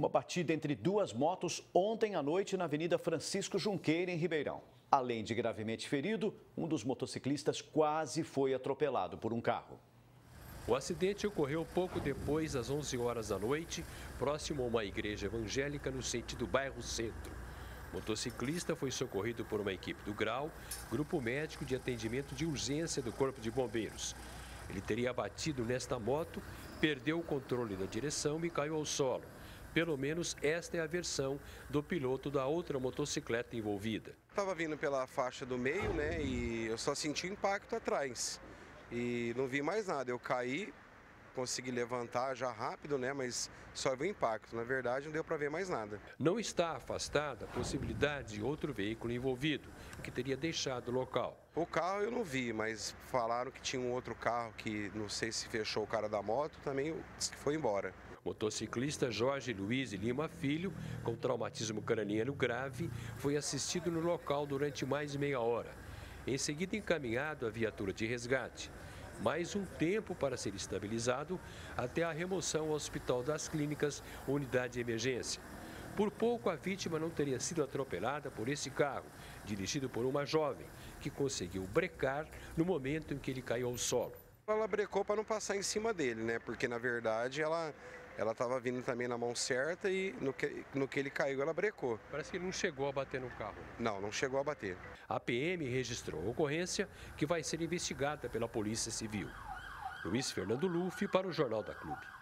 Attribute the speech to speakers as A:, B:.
A: uma batida entre duas motos ontem à noite na Avenida Francisco Junqueira, em Ribeirão. Além de gravemente ferido, um dos motociclistas quase foi atropelado por um carro.
B: O acidente ocorreu pouco depois das 11 horas da noite, próximo a uma igreja evangélica no sentido bairro Centro. O motociclista foi socorrido por uma equipe do Grau, grupo médico de atendimento de urgência do Corpo de Bombeiros. Ele teria batido nesta moto, perdeu o controle da direção e caiu ao solo. Pelo menos esta é a versão do piloto da outra motocicleta envolvida.
C: Estava vindo pela faixa do meio, né? E eu só senti impacto atrás. E não vi mais nada. Eu caí, consegui levantar já rápido, né? Mas só vi o impacto. Na verdade, não deu para ver mais nada.
B: Não está afastada a possibilidade de outro veículo envolvido, que teria deixado o local.
C: O carro eu não vi, mas falaram que tinha um outro carro que não sei se fechou o cara da moto, também foi embora.
B: Motociclista Jorge Luiz Lima Filho, com traumatismo craniano grave, foi assistido no local durante mais de meia hora. Em seguida, encaminhado à viatura de resgate. Mais um tempo para ser estabilizado até a remoção ao Hospital das Clínicas, unidade de emergência. Por pouco, a vítima não teria sido atropelada por esse carro, dirigido por uma jovem, que conseguiu brecar no momento em que ele caiu ao solo.
C: Ela brecou para não passar em cima dele, né? Porque na verdade ela ela estava vindo também na mão certa e no que, no que ele caiu ela brecou.
B: Parece que ele não chegou a bater no carro.
C: Não, não chegou a bater.
B: A PM registrou a ocorrência que vai ser investigada pela Polícia Civil. Luiz Fernando Luff para o Jornal da Clube.